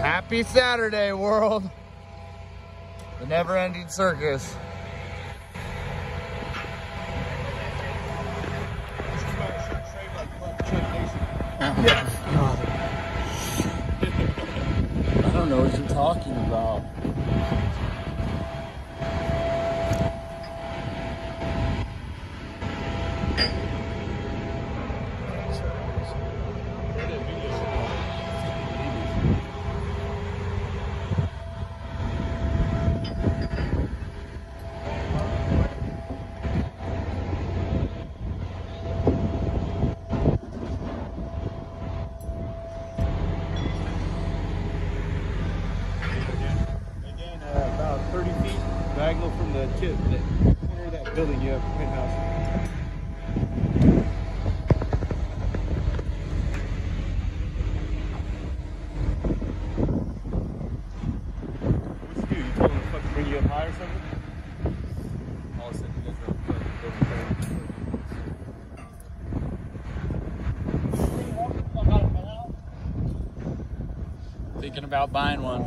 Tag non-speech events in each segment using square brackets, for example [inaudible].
Happy Saturday, world. The never-ending circus. I don't know what you're talking about. Again, uh, about 30 feet diagonal from the tip, the corner of that building you have penthouse. What'd you do? You told him to fucking bring you up high or something? All of a sudden, you guys are fucking building Thinking about buying one.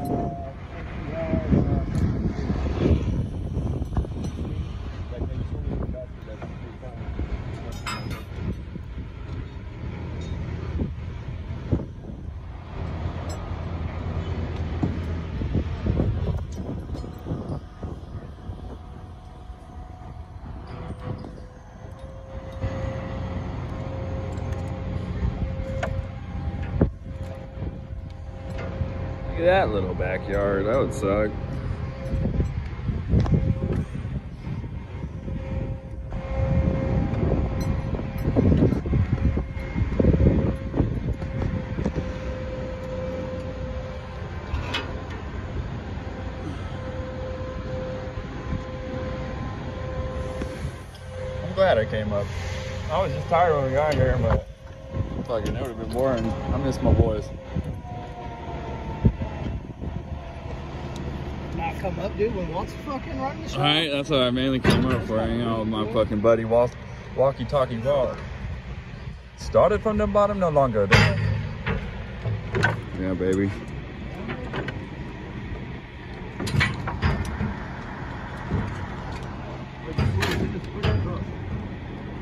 Look at that little backyard. That would suck. I'm glad I came up. I was just tired when we got here, but fucking it would have been boring. I miss my boys. Not come up, dude, when Walt's fucking running the show. Alright, that's what I mainly come up for, hanging out with my fucking buddy Walk, Walkie Talkie Walk. Started from the bottom, no longer there. Yeah, baby.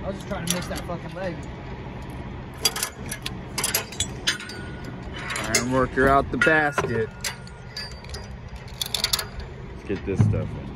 I was just trying to miss that fucking leg. Try and work her out the basket. Get this stuff in.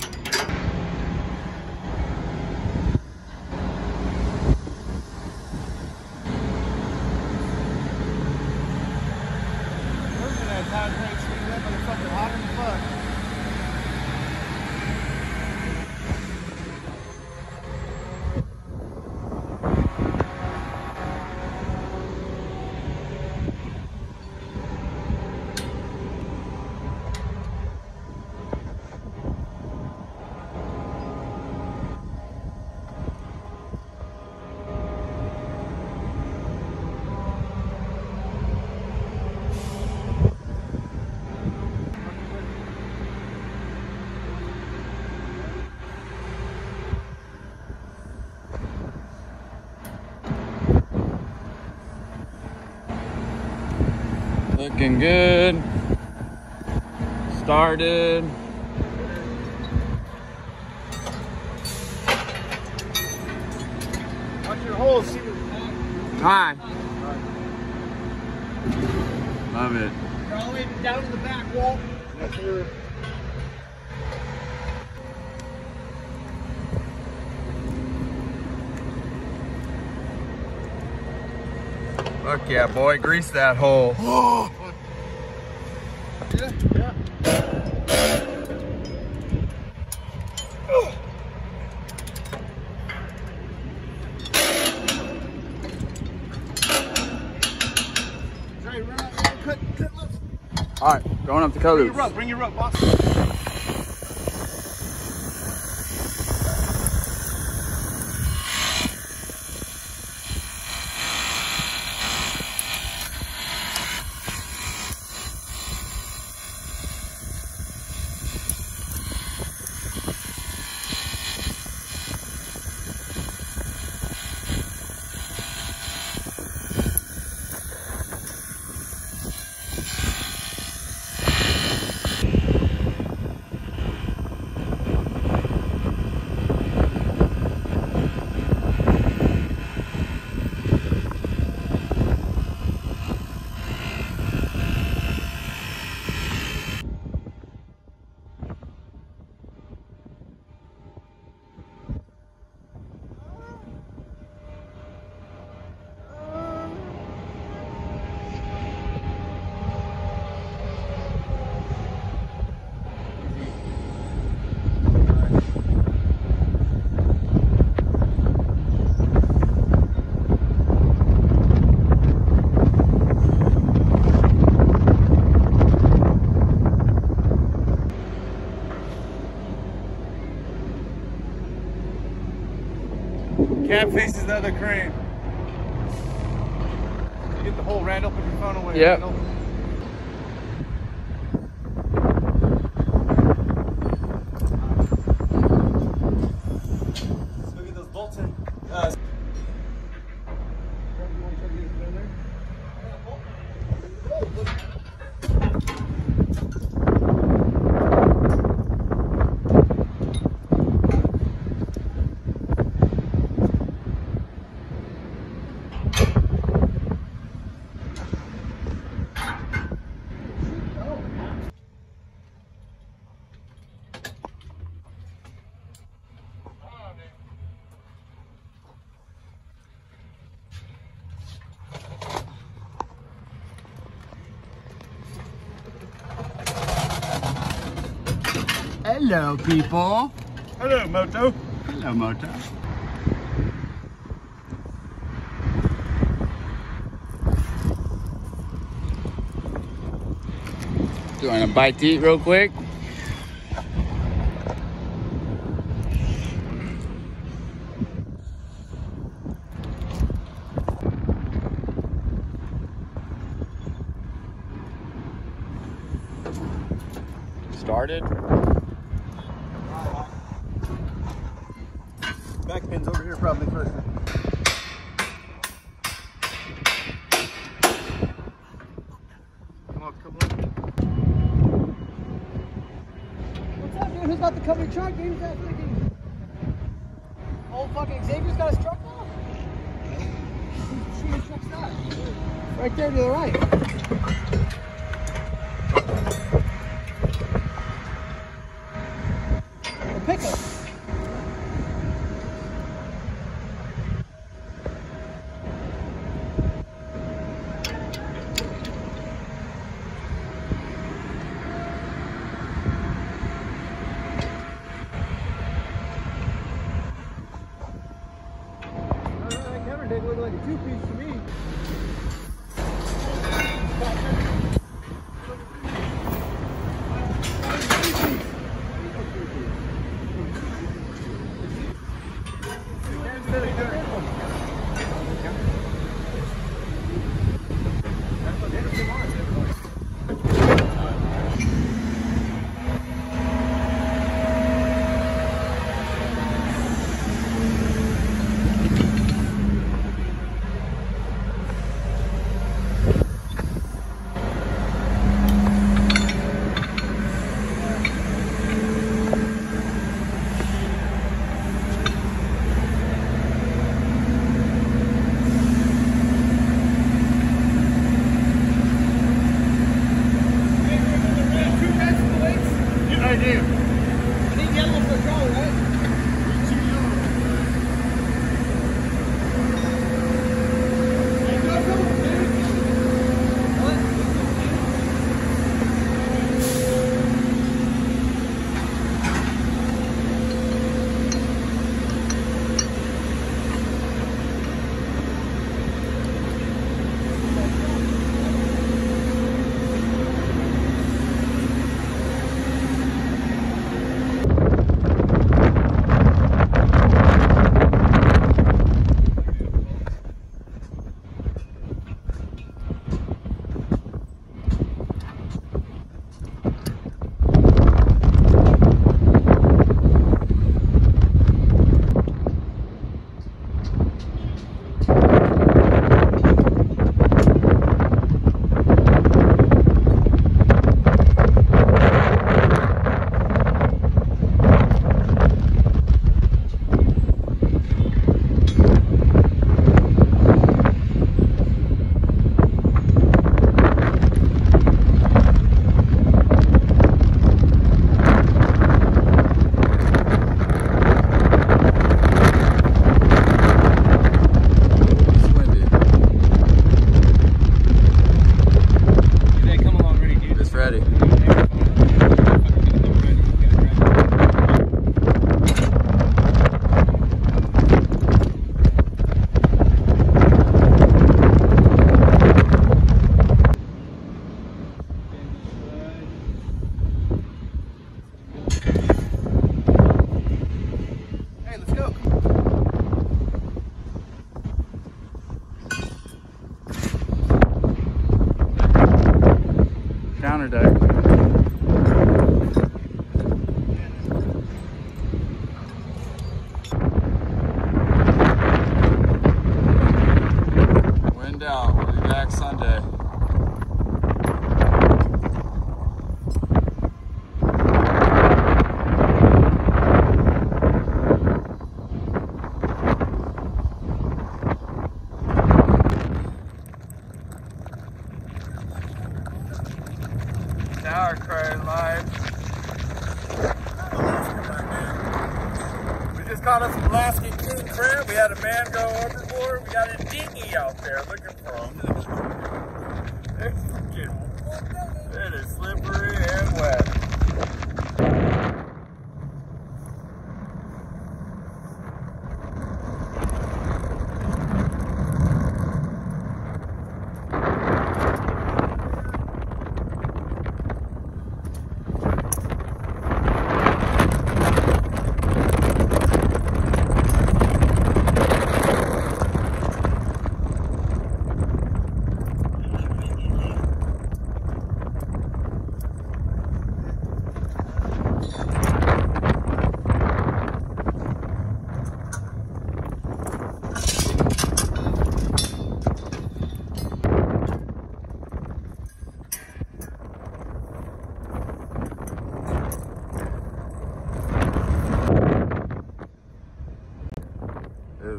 Looking good. Started. Watch your holes, see what Hi. Love it. You're all the way down to the back wall. Fuck yeah, boy. Grease that hole. Yeah, [gasps] yeah. Dre, run out there, cut, cut left. All right, going up the Bring your colors. bring your rub, boss. That faces the other crane. Get the hole, Randall. Put your phone away. Yep. Randall. Let's go get those bolts in. Uh, Hello, people. Hello, Moto. Hello, Moto. Doing a bite to eat real quick. Started. Back pin's over here probably first. Come on, come on. What's up, dude? Who's got the company truck, dude? Freaking... Old fucking Xavier's got his truck now? Truck's not. Right there to the right. Really, Alaskan king crab. We had a man go overboard. We got a dinghy out there looking for him. It's freaking, it is slippery and wet.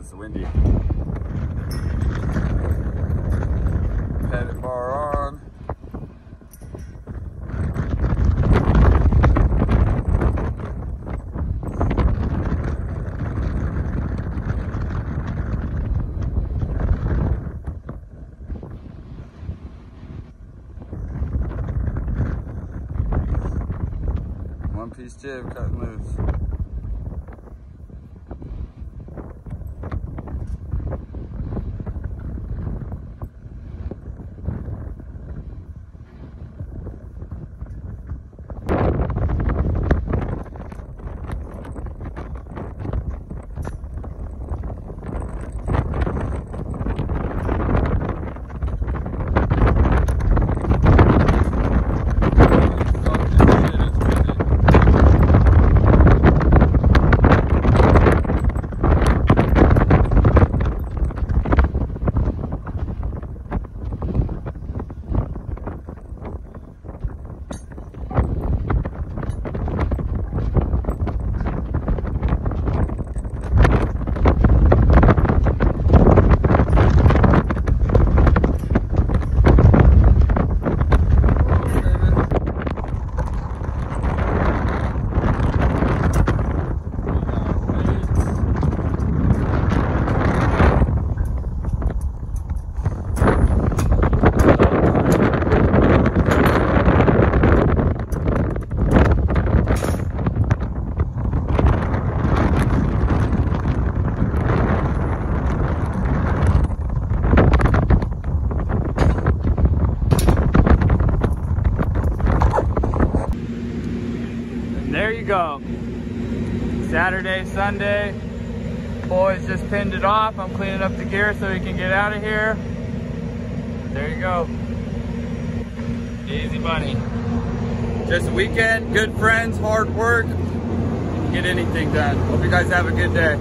It is windy. Pettit bar on. One piece jib cutting loose. And there you go. Saturday, Sunday. Boys just pinned it off. I'm cleaning up the gear so we can get out of here. There you go. Easy bunny. Just a weekend, good friends, hard work. Get anything done. Hope you guys have a good day.